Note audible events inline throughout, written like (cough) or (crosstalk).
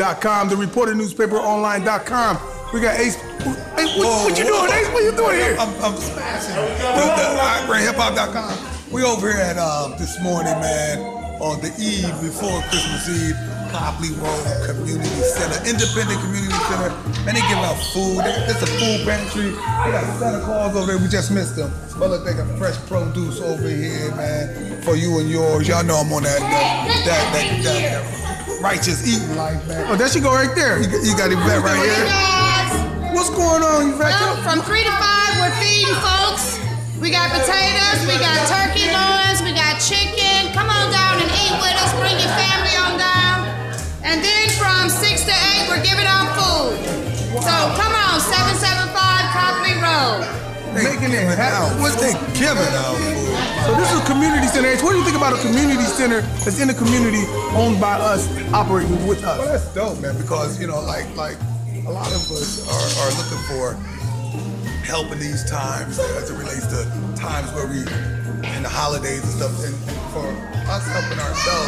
reporternewspaperonline.com, the reporternewspaperonline.com. We got Ace. Hey, what, what you doing, Ace? What you doing here? I'm, I'm smashing. The. We over here at uh, this morning, man, on the eve before Christmas Eve. Copley Road Community Center, Independent Community Center. Man, they give out food. It's a food pantry. They got Santa Claus over there. We just missed them. But look, they got fresh produce over here, man, for you and yours. Y'all know I'm on that that that, that, that, that righteous eating life, man. Oh, there she go right there. You, you got Yvette right Hey here. guys, What's going on, Yvette? well, from three to five, we're feeding folks. We got potatoes, we got turkey loins, we got chicken. Come on down It. What's they giving out? So this is a community center. What do you think about a community center that's in the community, owned by us, operating with us? Well, that's dope, man. Because you know, like like a lot of us are, are looking for help in these times as it relates to times where we in the holidays and stuff. And for us helping ourselves,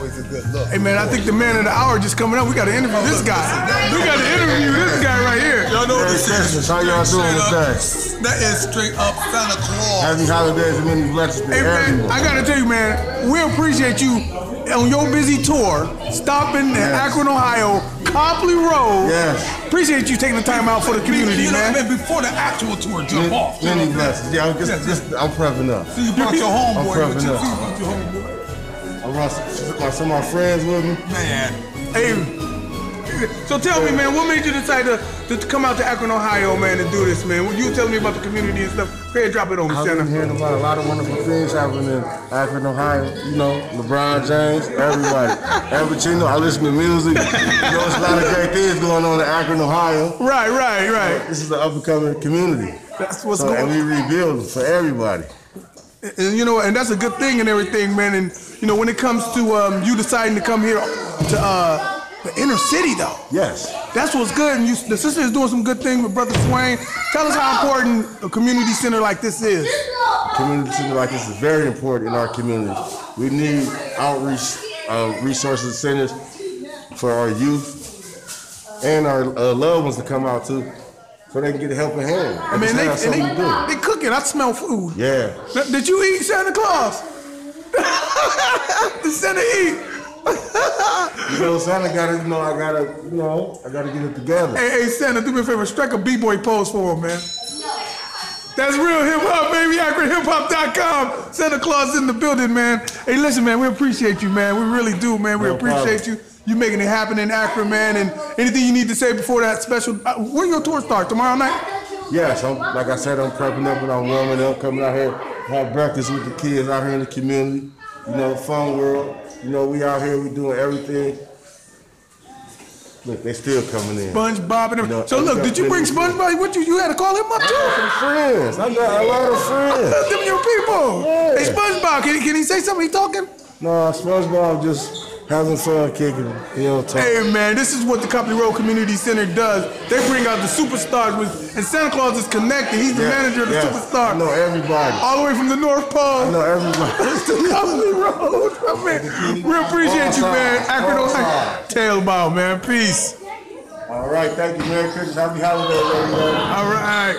always a good look. Hey man, I think the man of the hour just coming up. We got to interview this guy. We got to interview this guy right here. Y'all know Merry this is How y'all doing straight up- That is straight up Santa Claus. Happy holidays and many blessings to Hey man, everyone. I gotta tell you, man, we appreciate you on your busy tour, stopping in Akron, Ohio, Copley Road. Yes. Appreciate you taking the time out for the community, you know, man. man, before the actual tour jump off. Many, many blessings. Yeah, I'm, just, Yeah, just, I'm prepping up. So you brought your (laughs) homeboy I'm with prepping you. up. So you brought your homeboy. I brought some, of my friends with me. Man. Hey, so tell me, man, what made you decide to, to come out to Akron, Ohio, man, and do this, man? When you telling me about the community and stuff, go ahead, drop it on me, I've been hearing about a lot of wonderful things happening in Akron, Ohio. You know, LeBron James, everybody. (laughs) Pacino, I listen to music. You know, there's a lot of great things going on in Akron, Ohio. Right, right, right. This is an up and coming community. That's what's So, going and on. we rebuilding for everybody. And you know, and that's a good thing and everything, man. And you know, when it comes to um, you deciding to come here to uh, the inner city, though, Yes. that's what's good. And you, the sister is doing some good things with Brother Swain. Tell us how important a community center like this is. community center like this is very important in our community. We need outreach uh, resources centers for our youth and our uh, loved ones to come out too, so they can get a helping hand. I mean, they, and to they, they cooking. I smell food. Yeah. N- Did you eat Santa Claus? (laughs) Did Santa eat? You know, Santa gotta, you know, I gotta, you know, I gotta get it together. Hey, hey, Santa, do me a favor. Strike a b-boy pose for him, man. That's real hip hop, baby. AkronHipHop.com. Santa Claus in the building, man. Hey, listen, man. We appreciate you, man. We really do, man. We No appreciate problem. you. You making it happen in Akron, man. And anything you need to say before that special? Uh, when your tour start? Tomorrow night? Yes, I'm, like I said, I'm prepping up and I'm warming up, coming out here, have breakfast with the kids out here in the community. You know, fun world. You know, we out here, we doing everything. Look, they still coming in. SpongeBob and everything. No, so look, did you bring SpongeBob? What you you had to call him up too? Some friends. I got a lot of friends. Them your people. Yeah. Hey, SpongeBob, can he, can he say something? He talking? No, SpongeBob just having fun kicking. it. You know, talk. Hey man, this is what the Copley Road Community Center does. They bring out the superstars with, and Santa Claus is connected. He's the Yeah, manager of the yeah. superstar. I know everybody. All the way from the North Pole. I know everybody. (laughs) Copley Road, my (laughs) oh, man. We appreciate you, man. Akron, Ohio. Tailbow, man. Peace. All right, thank you. Merry Christmas. Happy holidays, everybody. All right.